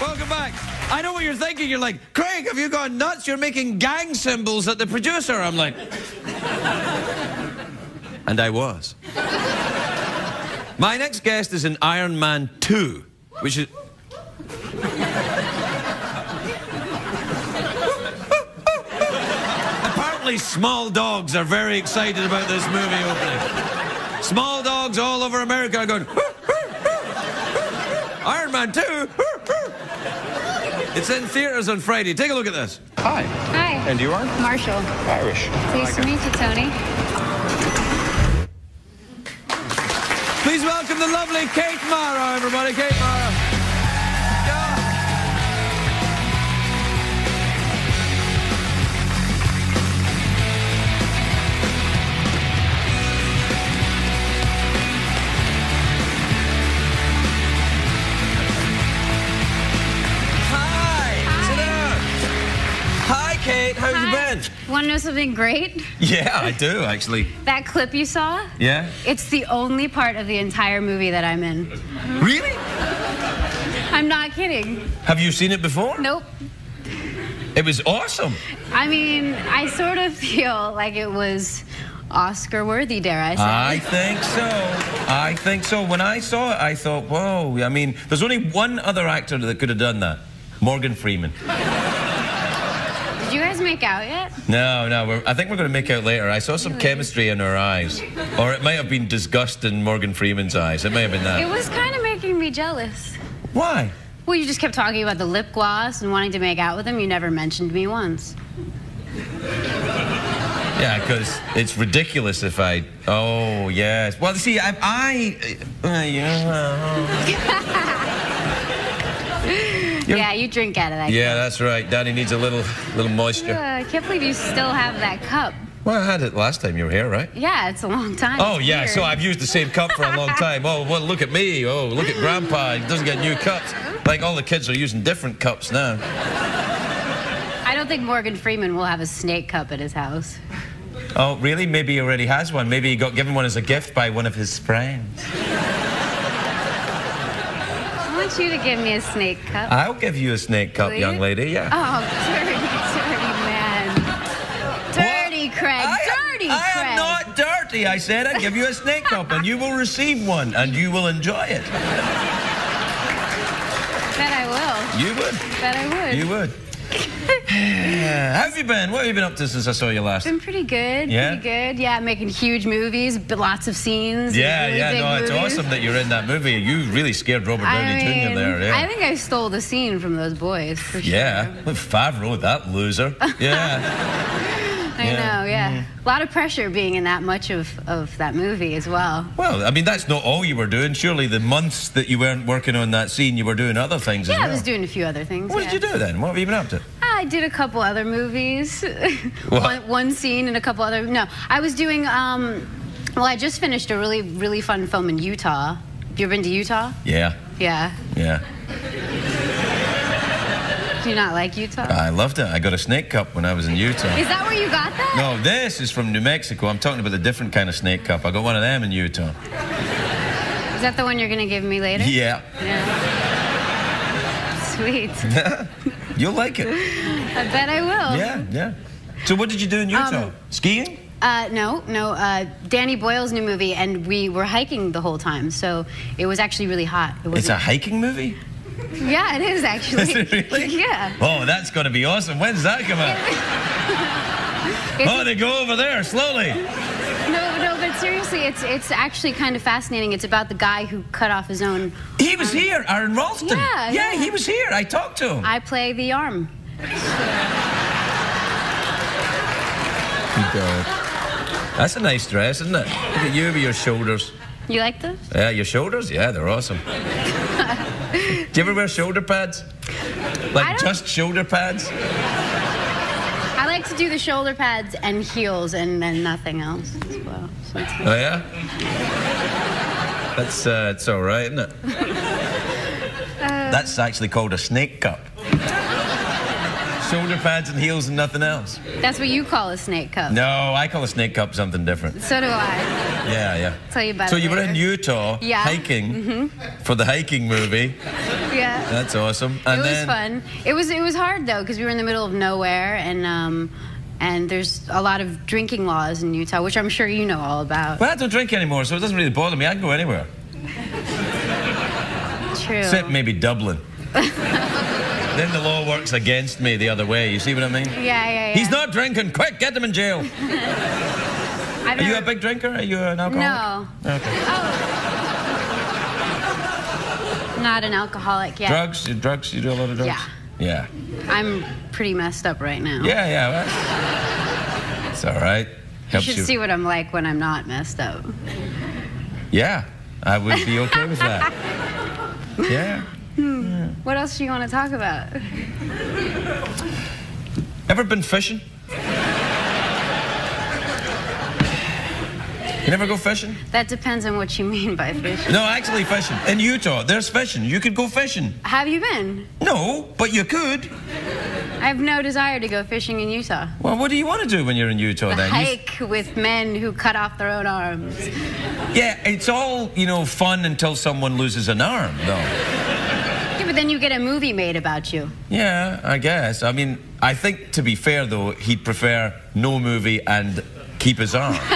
Welcome back. I know what you're thinking. You're like, Craig, have you gone nuts? You're making gang symbols at the producer. I'm like, and I was. My next guest is in Iron Man 2, which is. Apparently, small dogs are very excited about this movie opening. Small dogs all over America are going, Iron Man 2. It's in theaters on Friday. Take a look at this. Hi. Hi. And you are? Marshall. Irish. Pleased to meet you, Tony. Please welcome the lovely Kate Mara, everybody. Kate Mara. Want to know something great? Yeah, I do, actually. That clip you saw? Yeah? It's the only part of the entire movie that I'm in. Really? I'm not kidding. Have you seen it before? Nope. It was awesome. I mean, I sort of feel like it was Oscar worthy, dare I say. I think so. I think so. When I saw it, I thought, whoa. I mean, there's only one other actor that could have done that Morgan Freeman. Did you guys make out yet? No, no, we're, I think we're going to make out later. I saw some Really? chemistry in her eyes. Or it might have been disgust in Morgan Freeman's eyes. It may have been that. It was kind of making me jealous. Why? Well, you just kept talking about the lip gloss and wanting to make out with him. You never mentioned me once. Yeah, because it's ridiculous if I. Oh, yes. Well, see, I. I uh, yeah. You're- Yeah, you drink out of that. yeah, that's right. Daddy needs a little, little moisture. Uh, I can't believe you still have that cup. Well, I had it last time you were here, right? Yeah, it's a long time. Oh It's yeah, weird. so I've used the same cup for a long time. Oh well, look at me. Oh look at Grandpa. He doesn't get new cups. Like all the kids are using different cups now. I don't think Morgan Freeman will have a snake cup at his house. Oh really? Maybe he already has one. Maybe he got given one as a gift by one of his friends. I want you to give me a snake cup. I'll give you a snake cup, Will young lady. Yeah. Oh, dirty, dirty man. Dirty Craig. I am- dirty I am not dirty. I said I'd give you a snake cup, and you will receive one, and you will enjoy it. Bet I will. You would. Bet I would. You would. How have you been? What have you been up to since I saw you last? Been pretty good. Yeah? Pretty good. Yeah, making huge movies, but lots of scenes. Yeah, really yeah, no, it's awesome that you're in that movie. You really scared Robert I Downey mean, Jr. there, yeah. I think I stole the scene from those boys for sure. yeah, with Favreau, that loser. Yeah. I yeah. know. Yeah. Mm. A lot of pressure being in that much of of that movie as well. well, I mean, that's not all you were doing. Surely the months that you weren't working on that scene, you were doing other things as Yeah, well. I was doing a few other things. What yeah. did you do then? What have you been up to? I did a couple other movies. One, one scene and a couple other. No, I was doing. Um, well, I just finished a really, really fun film in Utah. Have you ever been to Utah? Yeah, Yeah. yeah. Do you not like Utah? I loved it. I got a snake cup when I was in Utah. Is that where you got that? No, this is from New Mexico. I'm talking about a different kind of snake cup. I got one of them in Utah. Is that the one you're gonna give me later? Yeah. Yeah. Sweet. You'll like it. I bet I will. Yeah, yeah. So what did you do in Utah? Um, Skiing? Uh, no, no. Uh, Danny Boyle's new movie, and we were hiking the whole time, so it was actually really hot. It It's a hiking movie? Yeah, it is actually. Is it really? Yeah. Oh, that's going to be awesome. When's that come out? Oh, they go over there slowly. No, no, but seriously, it's it's actually kind of fascinating. It's about the guy who cut off his own. He was here, Aron Ralston. Yeah, yeah, yeah. he was here. I talked to him. I play the arm. That's a nice dress, isn't it? Look at you with your shoulders. You like this? Yeah, your shoulders? Yeah, they're awesome. Do you ever wear shoulder pads? Like just shoulder pads? I like to do the shoulder pads and heels, and then nothing else as well. So Oh, yeah? That's, uh, it's all right, isn't it? Uh, That's actually called a snake cup. shoulder pads and heels and nothing else. That's what you call a snake cup. No, I call a snake cup something different. So do I. Yeah, yeah. Tell you about so it you were in. Utah Yeah. Hiking for the hiking movie. Yeah. That's awesome. And it was then fun. It was it was hard though because we were in the middle of nowhere and um and there's a lot of drinking laws in Utah, which I'm sure you know all about. well, I don't drink anymore, so it doesn't really bother me. I can go anywhere, True. except maybe Dublin. then the law works against me the other way. You see what I mean? Yeah, yeah, yeah. He's not drinking. Quick, get him in jail. I've Are you a big drinker? Are you an alcoholic? No. Okay. Not an alcoholic yet. Drugs? You drugs? You do a lot of drugs? Yeah. Yeah. I'm pretty messed up right now. Yeah, yeah. Well, it's all right. Helps You should see what I'm like when I'm not messed up. Yeah, I would be okay with that. Yeah. Hmm. What else do you want to talk about? Ever been fishing? You never go fishing? That depends on what you mean by fishing. No, actually fishing. In Utah, there's fishing. You could go fishing. Have you been? No, but you could. I have no desire to go fishing in Utah. Well, what do you want to do when you're in Utah then? You- Hike with men who cut off their own arms. yeah, it's all, you know, fun until someone loses an arm, though. Yeah, but then you get a movie made about you. Yeah, I guess. I mean, I think to be fair though, he'd prefer no movie and keep his arm.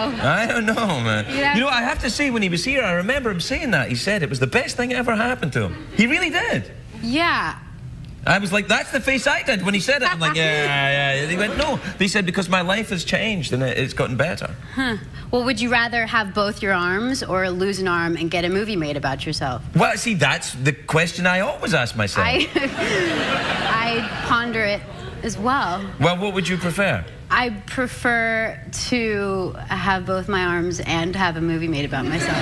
I don't know. I don't know, man. Yeah. You know, I have to say, when he was here, I remember him saying that. He said it was the best thing that ever happened to him. He really did. Yeah. I was like, that's the face I did when he said it. I'm like, yeah, yeah. He went, no. They said, because my life has changed and it's gotten better. Huh. Well, would you rather have both your arms or lose an arm and get a movie made about yourself? Well, see, that's the question I always ask myself. I I ponder it as well. Well, what would you prefer? I prefer to have both my arms and have a movie made about myself.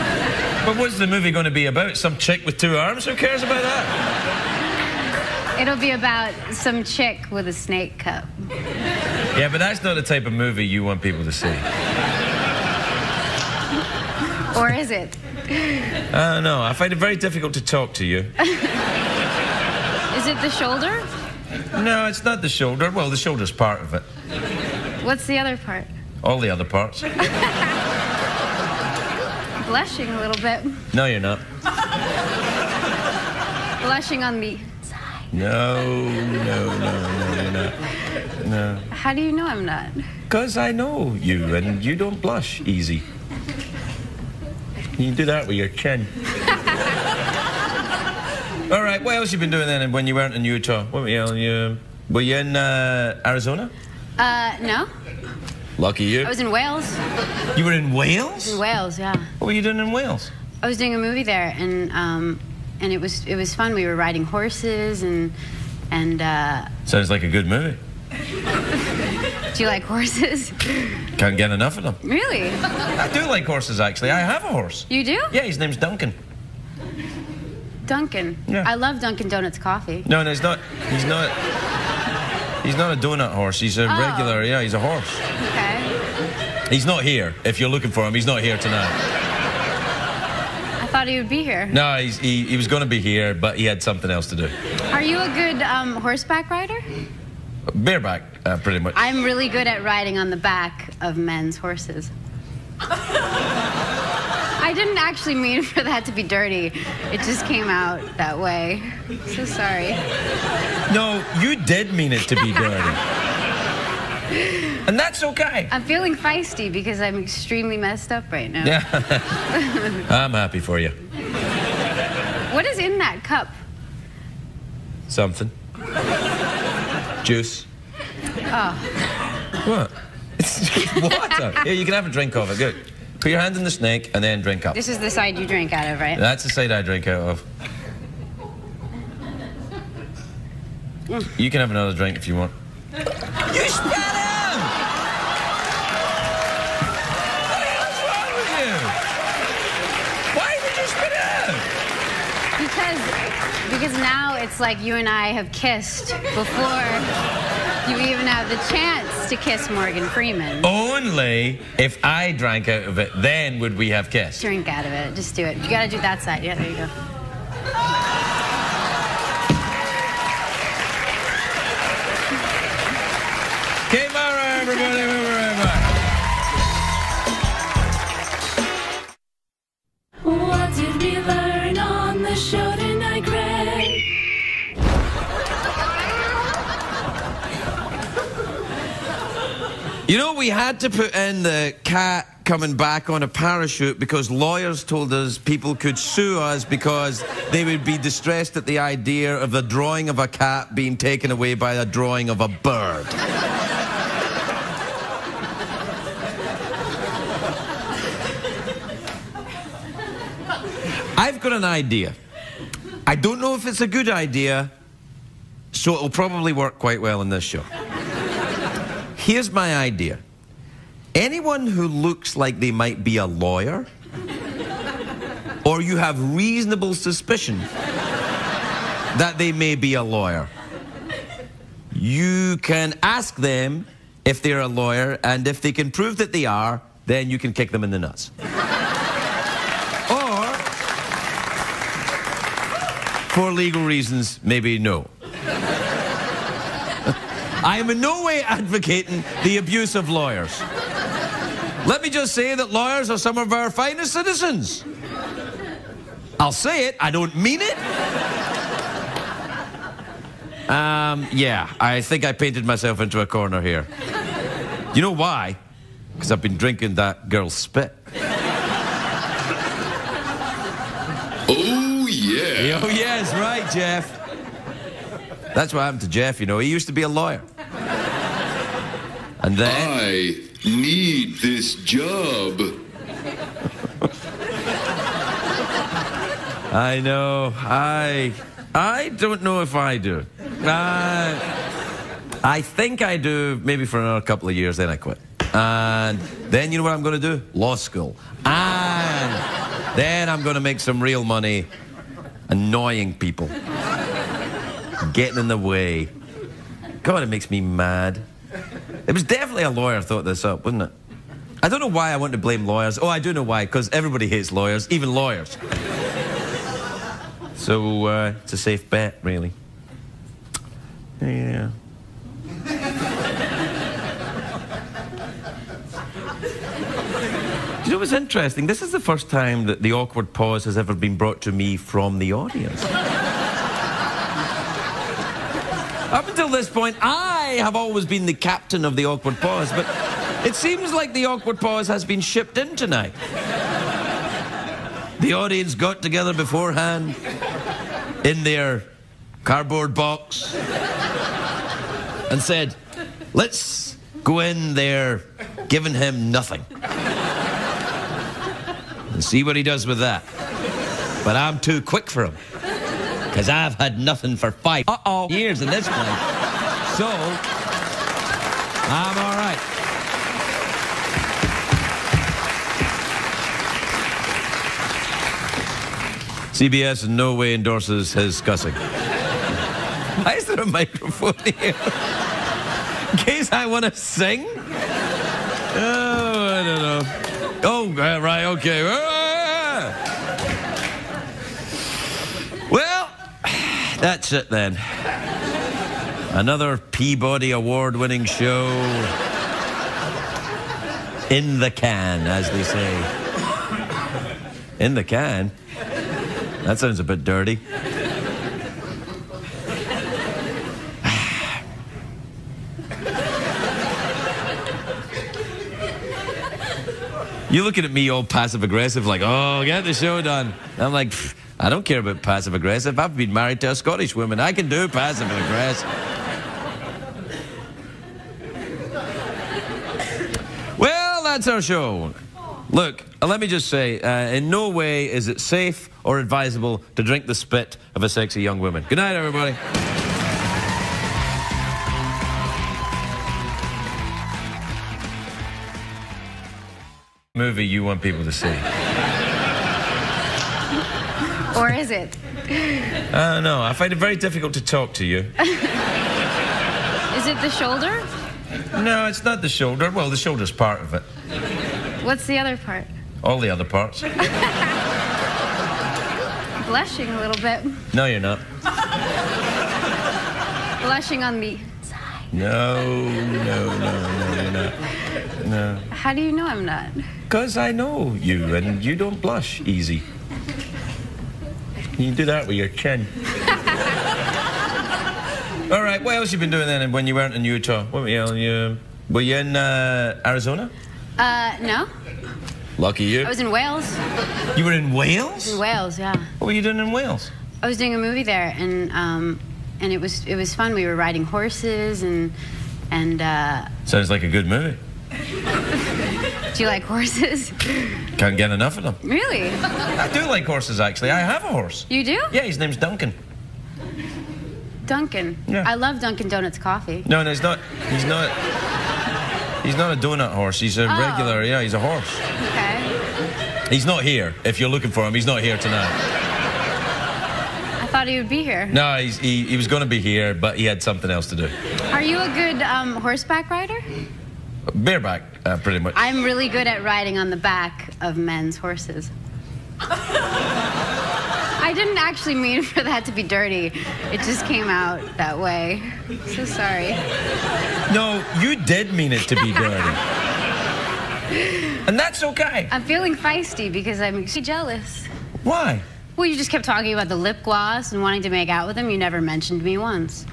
But what's the movie going to be about? Some chick with two arms? Who cares about that? It'll be about some chick with a snake cup. Yeah, but that's not the type of movie you want people to see. Or is it? Uh, I don't know. I find it very difficult to talk to you. Is it the shoulder? No, it's not the shoulder. Well, the shoulder's part of it. What's the other part? All the other parts. Blushing a little bit. No, you're not. Blushing on the. side. No, no, no, no, you're not. No. How do you know I'm not? Because I know you, and you don't blush easy. You do that with your chin. All right, what else you been doing then when you weren't in Utah? What were you, you were you in uh, Arizona? Uh, no. Lucky you. I was in Wales. You were in Wales? In Wales, yeah. What were you doing in Wales? I was doing a movie there, and um, and it was it was fun. We were riding horses, and and uh, Sounds like a good movie. do you like horses? Can't get enough of them. really? I do like horses, actually. I have a horse. You do? Yeah, his name's Duncan. Dunkin'. Yeah. I love Dunkin' Donuts coffee. No, no, he's not. He's not. He's not a donut horse. He's a Oh. regular. Yeah, he's a horse. Okay. He's not here. If you're looking for him, he's not here tonight. I thought he would be here. No, he's, he, he was going to be here, but he had something else to do. Are you a good um, horseback rider? Bareback, uh, pretty much. I'm really good at riding on the back of men's horses. I didn't actually mean for that to be dirty. It just came out that way. So sorry. No, you did mean it to be dirty. and that's okay. I'm feeling feisty because I'm extremely messed up right now. Yeah. I'm happy for you. What is in that cup? Something. Juice. Oh, What? It's just water. Here, you can have a drink of it. Good. Put your hand in the snake and then drink up. this is the side you drink out of, right? That's the side I drink out of. Mm. You can have another drink if you want. You spit him! What the hell's wrong with you? Why did you spit him? Because because now it's like you and I have kissed before you even have the chance to kiss Morgan Freeman. Only if I drank out of it, then would we have kissed. Drink out of it. Just do it. You gotta do that side. Yeah, there you go. You know, we had to put in the cat coming back on a parachute because lawyers told us people could sue us because they would be distressed at the idea of the drawing of a cat being taken away by a drawing of a bird. I've got an idea. I don't know if it's a good idea, so it'll probably work quite well in this show. Here's my idea. Anyone who looks like they might be a lawyer, or you have reasonable suspicion that they may be a lawyer, you can ask them if they're a lawyer, and if they can prove that they are, then you can kick them in the nuts. Or, for legal reasons, maybe no. I am in no way advocating the abuse of lawyers. Let me just say that lawyers are some of our finest citizens. I'll say it, I don't mean it. Um, yeah, I think I painted myself into a corner here. You know why? Because I've been drinking that girl's spit. Oh, yeah. Oh, yes, right, Jeff. That's what happened to Jeff, you know. He used to be a lawyer. And then. I need this job. I know. I. I don't know if I do. Uh, I think I do maybe for another couple of years, then I quit. And then you know what I'm going to do? Law school. And then I'm going to make some real money annoying people, getting in the way. God, it makes me mad. It was definitely a lawyer thought this up, wasn't it? I don't know why I want to blame lawyers. Oh, I do know why, because everybody hates lawyers, even lawyers. So uh, it's a safe bet, really. Yeah. You know what's interesting? This is the first time that the awkward pause has ever been brought to me from the audience. Up until this point, I have always been the captain of the awkward pause, but it seems like the awkward pause has been shipped in tonight. The audience got together beforehand in their cardboard box and said, let's go in there giving him nothing and see what he does with that. But I'm too quick for him because I've had nothing for 5 uh-oh. years in this place. So, I'm all right. CBS in no way endorses his cussing. Why is there a microphone here? In case I want to sing? Oh, I don't know. Oh, uh, right, okay. Ah! Well, that's it then. Another Peabody Award winning show in the can, as they say. In the can? That sounds a bit dirty. You're looking at me all passive aggressive, like, oh, get the show done. I'm like, I don't care about passive aggressive. I've been married to a Scottish woman. I can do passive aggressive. well, that's our show. Look, let me just say, uh, in no way is it safe or advisable to drink the spit of a sexy young woman. Good night, everybody. Movie you want people to see. Or is it? Uh, I don't. I find it very difficult to talk to you. Is it the shoulder? No, it's not the shoulder. Well, the shoulder's part of it. What's the other part? All the other parts. Blushing a little bit. No, you're not. Blushing on the side. No, no, no, no, you're not. No. How do you know I'm not? Because I know you, and you don't blush easy. You do that with your chin. All right, what else you been doing then when you weren't in Utah? What were you, you were you in uh, Arizona? Uh, no. Lucky you. I was in Wales. You were in Wales? In Wales, yeah. What were you doing in Wales? I was doing a movie there, and um, and it was it was fun. We were riding horses, and and uh, Sounds like a good movie. Do you like horses? Can't get enough of them. really? I do like horses, actually. I have a horse. You do? Yeah, his name's Duncan. Duncan. Yeah. I love Dunkin' Donuts coffee. No, no, he's not. He's not. He's not a donut horse. He's a Oh. regular. Yeah, he's a horse. Okay. He's not here. If you're looking for him, he's not here tonight. I thought he would be here. No, he's, he, he was going to be here, but he had something else to do. Are you a good um, horseback rider? Bareback, uh, pretty much. I'm really good at riding on the back of men's horses. I didn't actually mean for that to be dirty. It just came out that way. So sorry. No, you did mean it to be dirty. and that's okay. I'm feeling feisty because I'm actually jealous. Why? Well, you just kept talking about the lip gloss and wanting to make out with him. You never mentioned me once.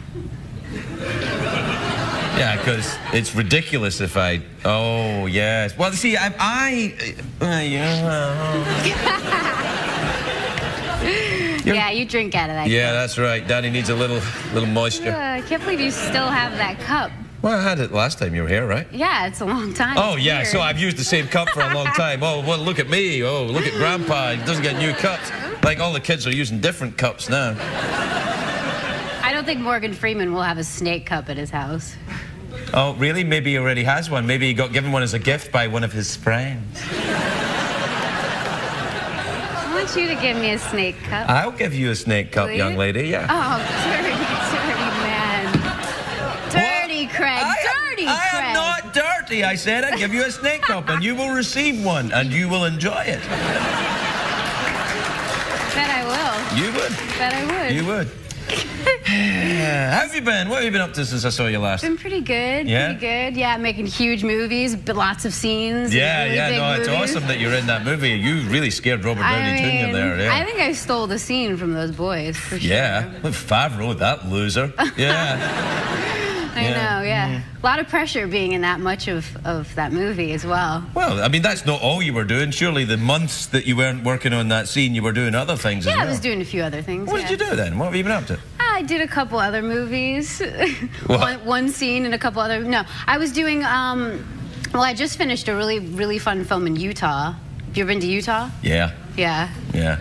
Yeah, because it's ridiculous if I. Oh, yes. Well, see, I. I uh, yeah. Yeah, you drink out of that. yeah, that's right. Daddy needs a little, little moisture. Uh, I can't believe you still have that cup. Well, I had it last time you were here, right? Yeah, it's a long time. Oh It's yeah, weird. so I've used the same cup for a long time. Oh well, look at me. Oh look at Grandpa. He doesn't get new cups. Like all the kids are using different cups now. I don't think Morgan Freeman will have a snake cup at his house. Oh really? Maybe he already has one. Maybe he got given one as a gift by one of his friends. I want you to give me a snake cup. I'll give you a snake cup, Will young you? lady. Yeah. Oh, dirty, dirty man. Dirty Craig, I am- dirty I Craig. am not dirty. I said I'd give you a snake cup, and you will receive one, and you will enjoy it. Bet I will. You would. Bet I would. You would. How have you been? What have you been up to since I saw you last? Been pretty good. Yeah? Pretty good. Yeah, making huge movies, but lots of scenes. Yeah, really yeah, no, it's movies. awesome that you're in that movie. You really scared Robert Downey Jr. there. Yeah. I think I stole the scene from those boys for sure. Yeah, with Favreau, that loser. Yeah. I know. Yeah, a lot of pressure being in that much of of that movie as well. well, I mean, that's not all you were doing. Surely the months that you weren't working on that scene, you were doing other things as Yeah, well. I was doing a few other things. What yeah. did you do then? What have you been up to? I did a couple other movies. One, one scene and a couple other. No, I was doing. Um, well, I just finished a really, really fun film in Utah. Have you ever been to Utah? Yeah, Yeah. yeah.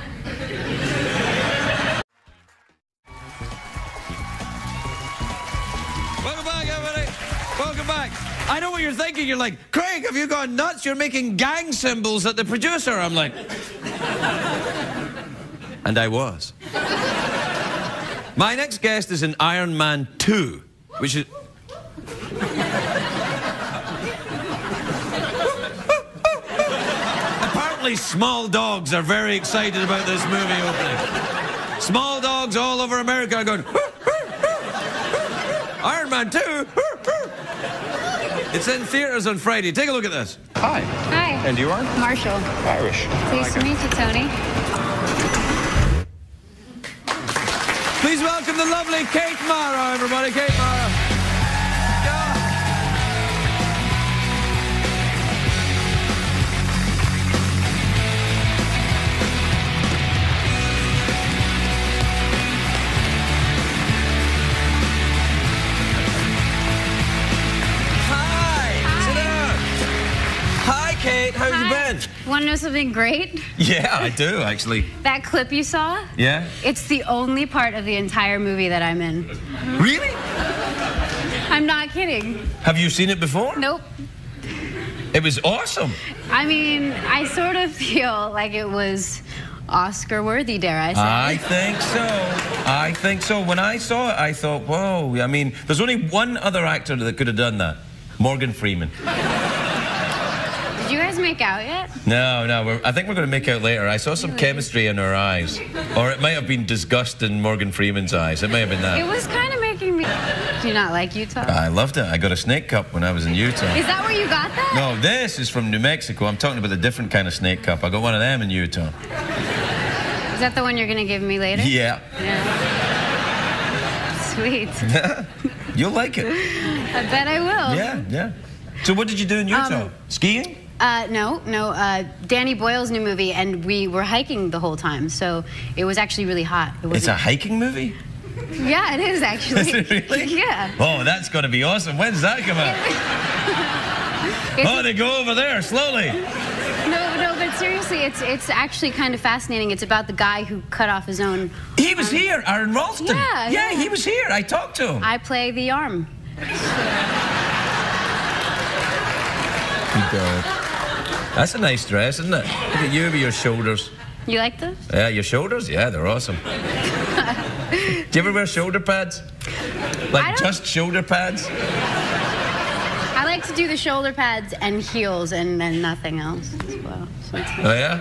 I know what you're thinking. You're like, Craig, have you gone nuts? You're making gang symbols at the producer. I'm like, and I was. My next guest is in Iron Man 2, which is. Apparently, small dogs are very excited about this movie opening. Small dogs all over America are going. Iron Man 2. It's in theaters on Friday. Take a look at this. Hi. Hi. And you are? Marshall. Irish. Nice to meet you, Tony. Please welcome the lovely Kate Mara, everybody. Kate Mara. How have you Hi. been? Want to know something great? Yeah, I do actually. That clip you saw? Yeah. It's the only part of the entire movie that I'm in. Really? I'm not kidding. Have you seen it before? Nope. It was awesome. I mean, I sort of feel like it was Oscar worthy, dare I say. I think so. I think so. When I saw it, I thought, whoa. I mean, there's only one other actor that could have done that Morgan Freeman. Did you guys make out yet? No, no, we're, I think we're going to make out later. I saw some Really? chemistry in her eyes. Or it might have been disgust in Morgan Freeman's eyes. It may have been that. It was kind of making me. Do you not like Utah? I loved it. I got a snake cup when I was in Utah. Is that where you got that? No, this is from New Mexico. I'm talking about a different kind of snake cup. I got one of them in Utah. Is that the one you're gonna give me later? Yeah. Yeah. Sweet. You'll like it. I bet I will. Yeah, yeah. So what did you do in Utah? Um, Skiing? Uh, no, no. Uh, Danny Boyle's new movie, and we were hiking the whole time, so it was actually really hot. It It's a hiking movie? yeah, it is actually. Is it really? Yeah. Oh, that's going to be awesome. When's that come out? Oh, they go over there slowly. no, no, but seriously, it's it's actually kind of fascinating. It's about the guy who cut off his own. He was here, Aron Ralston. Yeah, yeah, yeah. he was here. I talked to him. I play the arm. That's a nice dress, isn't it? Look at you with your shoulders. You like this? Yeah, your shoulders? Yeah, they're awesome. Do you ever wear shoulder pads? Like just shoulder pads? I like to do the shoulder pads and heels, and then nothing else as well. So Oh, yeah?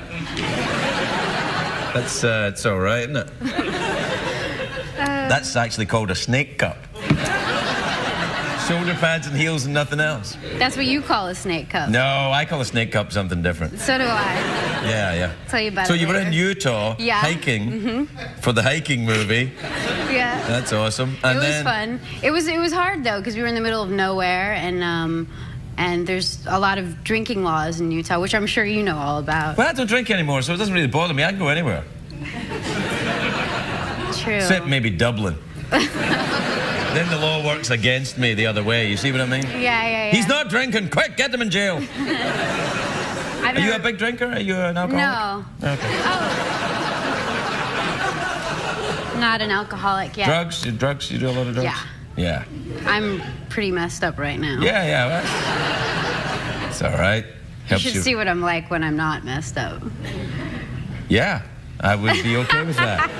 That's, uh, it's all right, isn't it? That's actually called a snake cup. Shoulder pads and heels and nothing else. That's what you call a snake cup. No, I call a snake cup something different. So do I. Yeah, yeah. Tell you about so it you were in. Utah Yeah. Hiking for the hiking movie. Yeah. That's awesome. it was then fun. It was it was hard though because we were in the middle of nowhere and um and there's a lot of drinking laws in Utah, which I'm sure you know all about. well, I don't drink anymore, so it doesn't really bother me. I can go anywhere, True. except maybe Dublin. then the law works against me the other way. You see what I mean? Yeah, yeah, yeah. He's not drinking. Quick, get him in jail. Are you a big drinker? Are you an alcoholic? No. Okay. Oh. Not an alcoholic yet. Drugs? You drugs? You do a lot of drugs? Yeah. Yeah. I'm pretty messed up right now. Yeah, yeah. Well, it's all right. Helps You should see what I'm like when I'm not messed up. Yeah, I would be okay with that.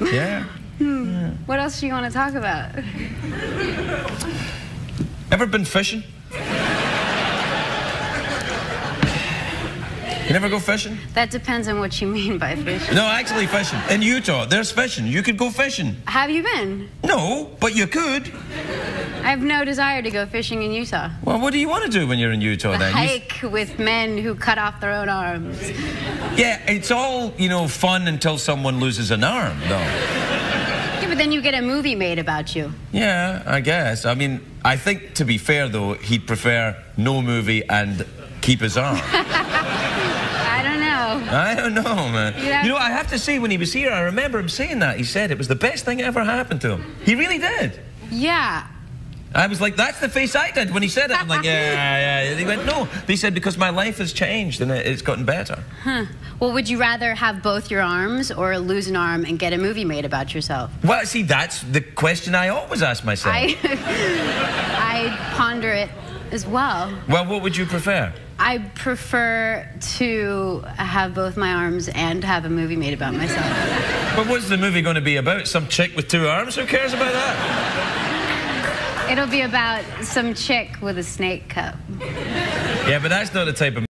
Yeah. Hmm. What else do you want to talk about? Ever been fishing? You never go fishing? That depends on what you mean by fishing. No, actually fishing. In Utah, there's fishing. You could go fishing. Have you been? No, but you could. I have no desire to go fishing in Utah. Well, what do you want to do when you're in Utah then? You- Hike with men who cut off their own arms. yeah, it's all, you know, fun until someone loses an arm, though. Then you get a movie made about you. Yeah, I guess. I mean, I think to be fair though, he'd prefer no movie and keep his arm. I don't know. I don't know, man. Yeah. You know, I have to say, when he was here, I remember him saying that. He said it was the best thing ever happened to him. He really did. Yeah. I was like, that's the face I did when he said it. I'm like, yeah, yeah. He went, no. They said, because my life has changed and it's gotten better. Huh. Well, would you rather have both your arms or lose an arm and get a movie made about yourself? Well, see, that's the question I always ask myself. I I ponder it as well. Well, what would you prefer? I prefer to have both my arms and have a movie made about myself. But what's the movie going to be about? Some chick with two arms? Who cares about that? It'll be about some chick with a snake cup. Yeah, but that's not the type of